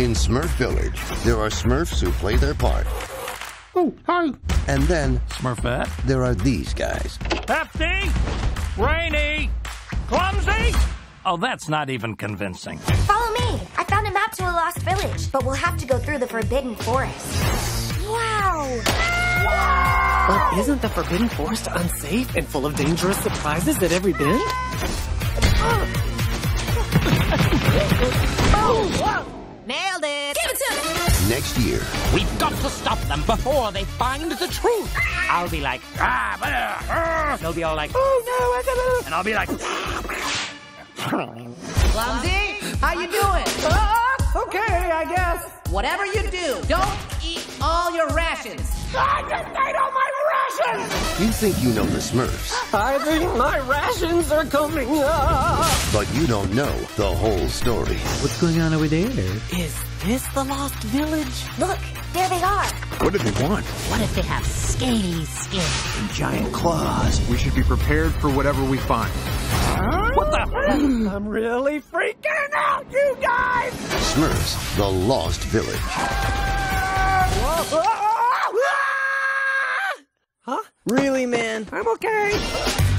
In Smurf Village, there are Smurfs who play their part. Oh, hi. And then Smurfette. there are these guys. Hefty. Brainy. Clumsy. Oh, that's not even convincing. Follow me. I found a map to a lost village, but we'll have to go through the Forbidden Forest. Wow. But isn't the Forbidden Forest unsafe and full of dangerous surprises at every bend? Next year, We've got to stop them before they find the truth. I'll be like, ah, blah, ah. They'll be all like, oh no, I gotta. And I'll be like, Clumsy, how you doing? Ah, okay, I guess. Whatever you do, don't eat all your rations. I just ate all my rations! you think you know the Smurfs, I think my rations are coming up. But you don't know the whole story. What's going on over there? Is this the lost village? Look, there they are. What do they want? What if they have scaly skin? And giant claws. We should be prepared for whatever we find. what the? I'm really freaking out, you guys! Smurfs, the Lost Village. Huh? Really, man? I'm okay.